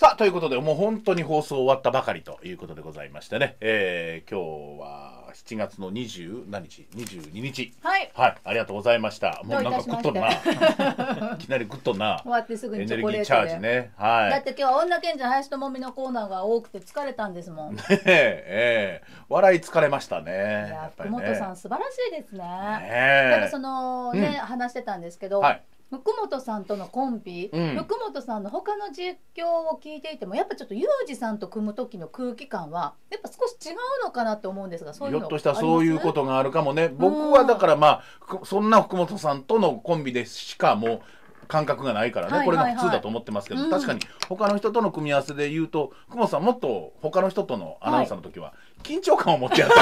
さあということでもう本当に放送終わったばかりということでございましてね、えー、今日は7月の20何日？22日。はい。はい。ありがとうございました。もうなんかグッとんな。いきなりグッとんな。終わってすぐにチエネルギーョコレートで。チャージね。はい。だって今日は女賢者林智美のコーナーが多くて疲れたんですもん。い えええ。え笑い疲れましたね。ややっぱりね。福本さん素晴らしいですね。ねなんかそのね、うん。話してたんですけど、はい福本さんとのコンビ、うん。福本さんの他の実況を聞いていてもやっぱちょっとユージさんと組む時の空気感はやっぱ少し違うのかなって思うんですがそういうのひょっとしたらそういうこととがあるかもね。僕はだからまあふそんな福本さんとのコンビでしかもう感覚がないからね、はいこれが普通だと思ってますけど、うん。確かに他の人との組み合わせで言うと福本さんもっと他の人とのアナウンサーの時は緊張感を持ってやった、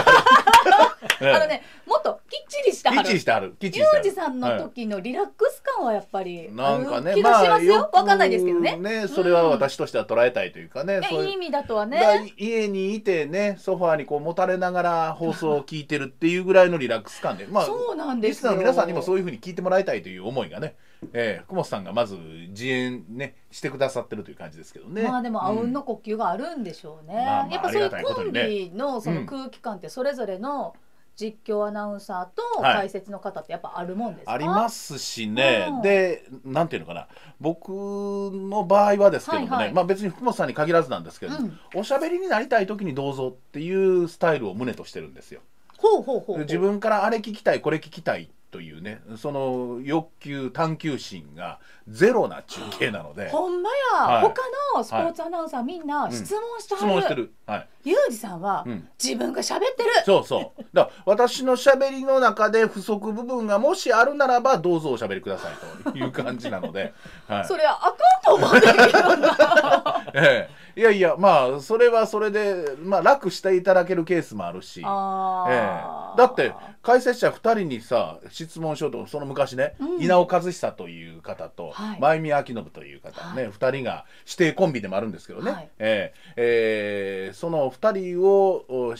え え。あのねきっちりしたはる。きっちりしてある。きっさんの時のリラックス感はやっぱりなんかね気がしますよ、わかんないですけどね。それは私としては捉えたいというかね、そういう。えいい意味だとはね。家にいてねソファーにこうもたれながら放送を聞いてるっていうぐらいのリラックス感で。まあそうなんですよ。リスナーの皆さんにもそういうふうに聞いてもらいたいという思いがね、えー、福本さんがまず自演ねしてくださってるという感じですけどね。まあでもあうんのう呼吸があるんでしょうね、やっぱそういうコンビのその空気感ってそれぞれの実況アナウンサーとはい。解説の方ってやっぱあるもんですか、ありますしね、うん。でなんていうのかな。僕の場合はですけどもね、はいはい。まあ別に福本さんに限らずなんですけど、うん。おしゃべりになりたい時にどうぞっていうスタイルを胸としてるんですよ。ほうほうほうほう。自分からあれ聞きたいこれ聞きたいというねその欲求探求心がゼロな中継なので。ほんまや、はい。他のスポーツアナウンサーみんな質問してはる、質問してる、はい。ユージさんはうん、自分が喋ってる、そうそう。だから私のしゃべりの中で不足部分がもしあるならばどうぞおしゃべりくださいという感じなので、はい。それはあかんと思うんだけどな。ええ、いやいやまあそれはそれで、まあ、楽していただけるケースもあるし。あえー。え、だって解説者2人にさ質問しようとその昔ね、うん。稲尾和久という方と、はい。前見明信という方ね、はい。2人が指定コンビでもあるんですけどね、はい。ええ。ええその2人を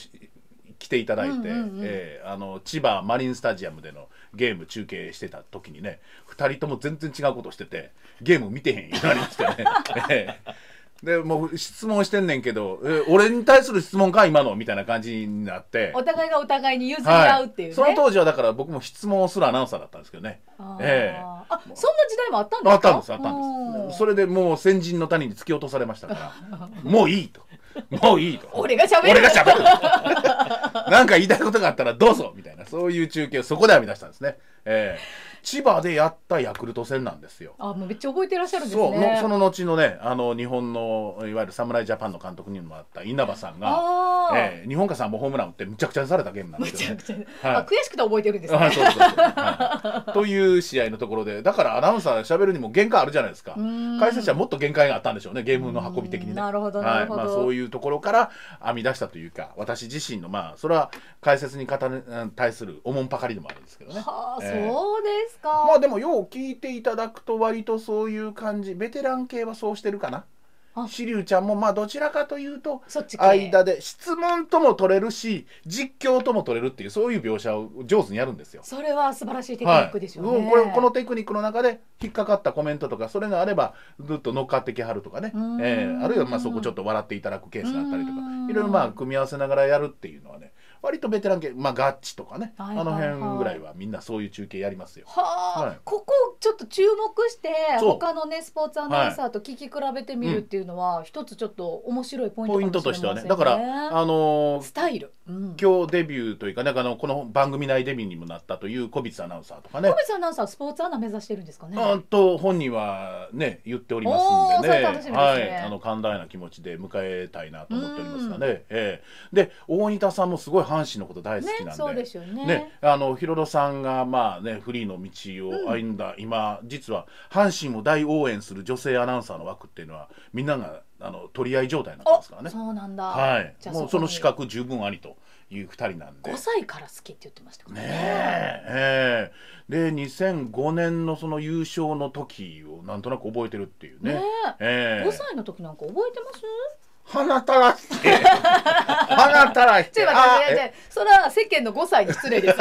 来ていただいて、うんうんうんええあの千葉マリンスタジアムでのゲーム中継してた時にね2人とも全然違うことしててゲーム見てへんようになりましてね。ええでもう質問してんねんけど、え俺に対する質問か今の？みたいな感じになって。お互いがお互いに譲り合うっていうね、その当時はだから僕も質問をするアナウンサーだったんですけどね。ええ。あそんな時代もあったんですか？あったんですあったんです。それでもう先人の谷に突き落とされましたから。もういいと。もういいと。俺が喋る。俺が喋る。なんか言いたいことがあったらどうぞみたいな。そういう中継をそこで編み出したんですね、ええ千葉でやったヤクルト戦なんですよ。あもうめっちゃ覚えてらっしゃるんですそうのねその後のねあの日本のいわゆる侍ジャパンの監督にもあった稲葉さんが、ええ日本歌さんもホームラン打ってむちゃくちゃにされたゲームなんですけどねはい。あ悔しくて覚えてるんですね。はいそうそうそうはい。という試合のところでだからアナウンサー喋るにも限界あるじゃないですか。解説者はもっと限界があったんでしょうねゲームの運び的にね。うんなるほどなるほど。はいまあ、そういうところから編み出したというか私自身のまあそれは解説に対するおもんぱかりでもあるんですけどね。はあ、ええ。そうですか、まあでもよう聞いていただくと割とそういう感じ。ベテラン系はそうしてるかな。あ。しりゅうちゃんもまあどちらかというとそっち系。間で質問とも取れるし実況とも取れるっていうそういう描写を上手にやるんですよ。それは素晴らしいテクニックですよね、はい、これこのテクニックの中で引っかかったコメントとかそれがあればずっと乗っかってきはるとかね。えーあるいはまあそこちょっと笑っていただくケースがあったりとか。いろいろまあ組み合わせながらやるっていうのはね割とベテラン系まあガッチとかね、はいはいはい。あの辺ぐらいはみんなそういう中継やりますよ。はあ、はい。ここちょっと注目して他のねスポーツアナウンサーと聞き比べてみるっていうのは、一つちょっと面白いポイントポイントとしてはね。だからあのースタイル、うん、今日デビューというかねあのこの番組内デビューにもなったという小光アナウンサーとかね。小渕アナウンサーはスポーツアナ目指してるんですかね。うんと本人はね言っておりますんでね。ね。はい、あの寛大な気持ちで迎えたいなと思っておりますがね、ええ。で大仁田さんもすごい阪神のこと大好きなんで,、ねそうですよね。ねあのヒロドさんがまあねフリーの道を歩んだ、今実は阪神を大応援する女性アナウンサーの枠っていうのはみんながあの取り合い状態になってますからね。そうなんだ、はい。もうその資格十分ありという2人なんで。5歳から好きって言ってましたからね。えええ。で2005年のその優勝の時をなんとなく覚えてるっていうね。ねえ。え5歳の時なんか覚えてます？鼻垂らして。鼻垂らして。それは世間の5歳に失礼です。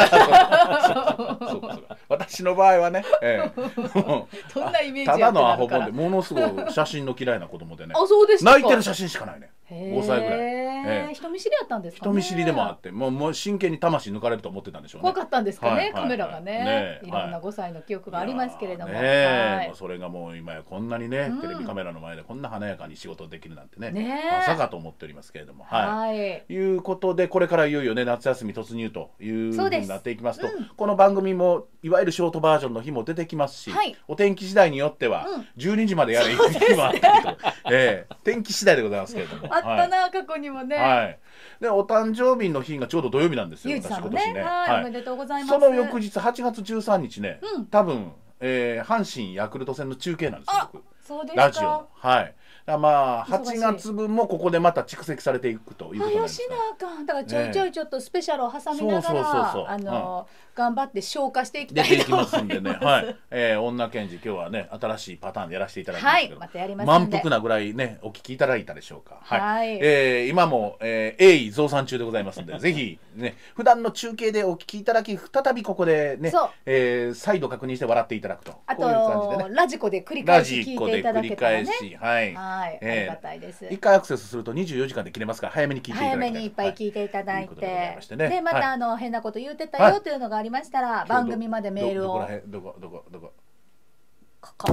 私私の場合はね、ええ、も うどんなイメージただのアホなるから本でものすごい写真の嫌いな子供でね。あそうでしたか。泣いてる写真しかないね5歳ぐらい。へえええ。人見知りやったんですかね。人見知りでもあってもうもう真剣に魂抜かれると思ってたんでしょうね。怖かったんですかね、はいはいカメラがね,、ねえい。ろんな5歳の記憶がありますけれども、はい。それがもう今やこんなにね、うん。テレビカメラの前でこんな華やかに仕事できるなんてねまさかと思っておりますけれども。はい。はい。いうことでこれからいよいよね夏休み突入というふそうになっていきますと、うん。この番組もいわゆるショートバージョンの日も出てきますし、はい。お天気次第によってはうん。12時までやれる日もあったりと、ええ。天気次第でございますけれども あったな、過去にもね、はい、はい、でお誕生日の日がちょうど土曜日なんですよね。ね。はい、はい。おめでとうございます。その翌日8月13日ね、うん。多分、えー阪神ヤクルト戦の中継なんですよそうですか。ラジオのはい。まあ忙しい。8月分もここでまた蓄積されていくというこあよ。しなあかん。だからちょいちょいちょっとスペシャルを挟みながらあの、頑張って消化していきたいと思います。ますんでね、はい、えー、女検事今日はね新しいパターンでやらせていただきますけど、はい。またやりますんで。満腹なぐらいねお聞きいただいたでしょうか。はい、はい。えー今も、えー、鋭意増産中でございますんでぜひね普段の中継でお聞きいただき再びここでねえー再度確認して笑っていただくと。あこういう感じでと、ね。ラジコで繰り返し聞いていただけたら返ねしはい。はい、ええ。ありがたいです。一回アクセスすると24時間で切れますから早めに聞いていただきたい早めにいっぱい聞いていただいということでございてましてね。でまた、はい。あの変なこと言うてたはい。よというのがありましたら、番組までメールを。どどこどこどこどこ？ここ。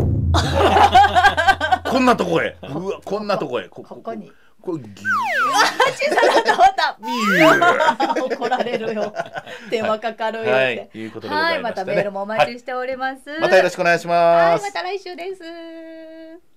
こんなとこへ。うわこんなとこへ。こここに。これギュー。怒られるよ。電話かかるよって、はい。またメールもお待ちしております、またよろしくお願いしはいますまた来週です